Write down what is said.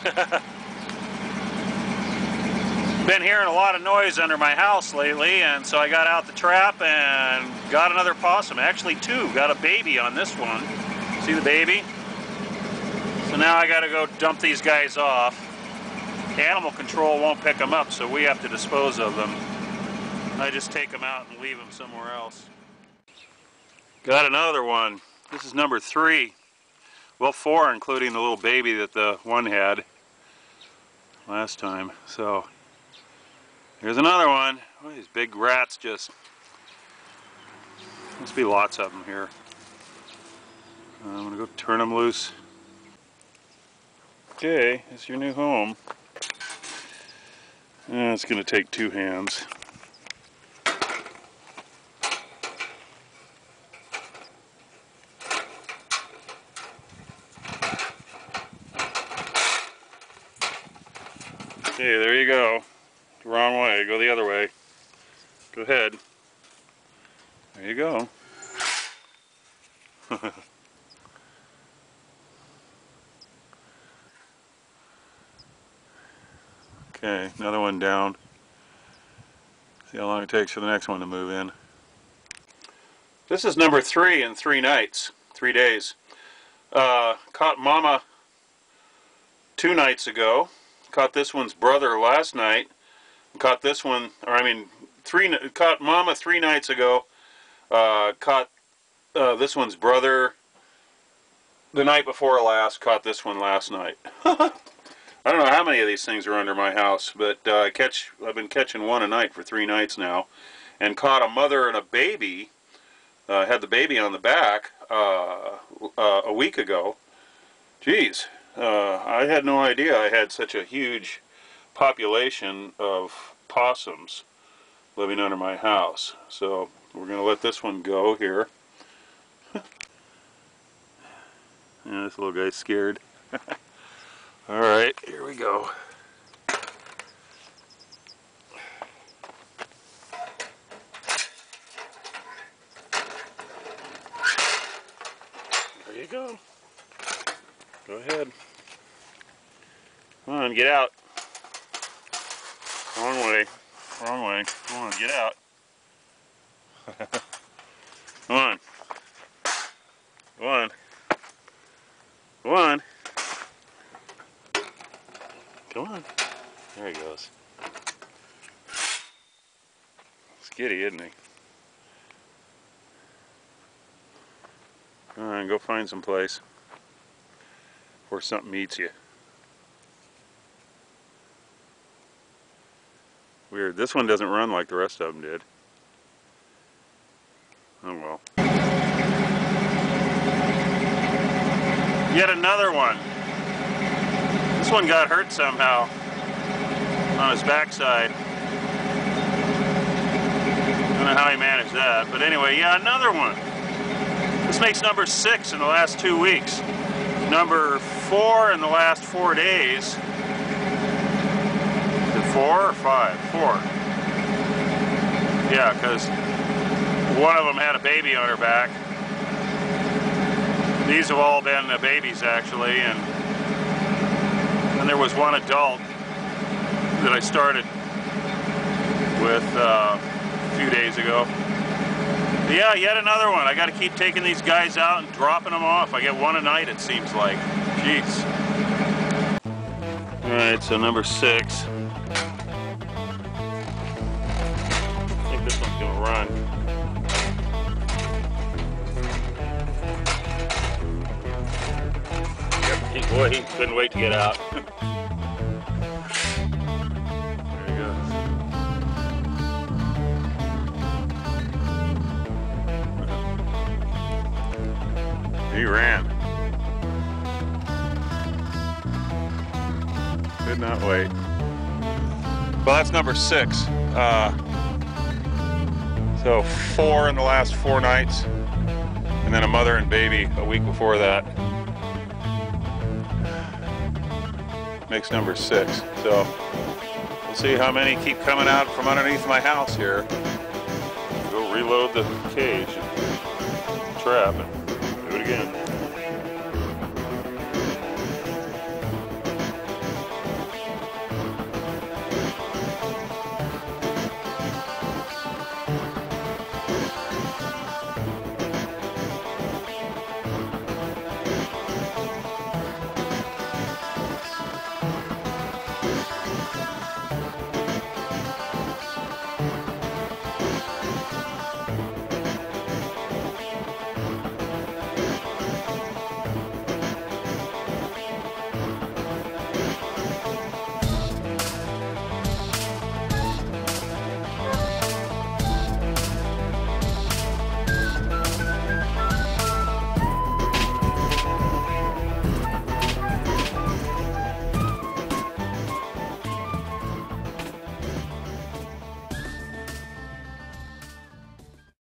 Been hearing a lot of noise under my house lately, and so I got out the trap and got another possum. Actually, two. Got a baby on this one. See the baby? So now I got to go dump these guys off. Animal control won't pick them up, so we have to dispose of them. I just take them out and leave them somewhere else. Got another one. This is number three. Well, four, including the little baby that the one had last time. So Here's another one. Oh, these big rats just... Must be lots of them here. I'm to go turn them loose. Okay, it's your new home. Uh, it's going to take two hands. Okay, there you go. Wrong way, go the other way. Go ahead. There you go. okay, another one down. See how long it takes for the next one to move in. This is number three in three nights, three days. Uh, caught mama two nights ago. Caught this one's brother last night Caught this one, or I mean, three. Caught Mama three nights ago. Uh, caught uh, this one's brother the night before last. Caught this one last night. I don't know how many of these things are under my house, but uh, I catch. I've been catching one a night for three nights now, and caught a mother and a baby. Uh, had the baby on the back uh, uh, a week ago. Geez, uh, I had no idea I had such a huge population of possums living under my house. So we're going to let this one go here. yeah, this little guy's scared. Alright, here we go. There you go. Go ahead. Come on, get out. Wrong way. Wrong way. Come on, get out. Come on. Come on. Come on. Come on. There he goes. Skitty, isn't he? Come on, go find some place where something eats you. Weird. This one doesn't run like the rest of them did. Oh well. Yet another one. This one got hurt somehow on his backside. Don't know how he managed that. But anyway, yeah, another one. This makes number six in the last two weeks. Number four in the last four days four or five? Four. Yeah, because one of them had a baby on her back. These have all been babies actually, and then there was one adult that I started with uh, a few days ago. But yeah, yet another one. I got to keep taking these guys out and dropping them off. I get one a night, it seems like. Jeez. All right, so number six. Boy, he couldn't wait to get out. there he goes. He ran. Did not wait. Well, that's number six. Uh, so four in the last four nights, and then a mother and baby a week before that. Makes number six. So we'll see how many keep coming out from underneath my house here. Go reload the cage, trap, and do it again.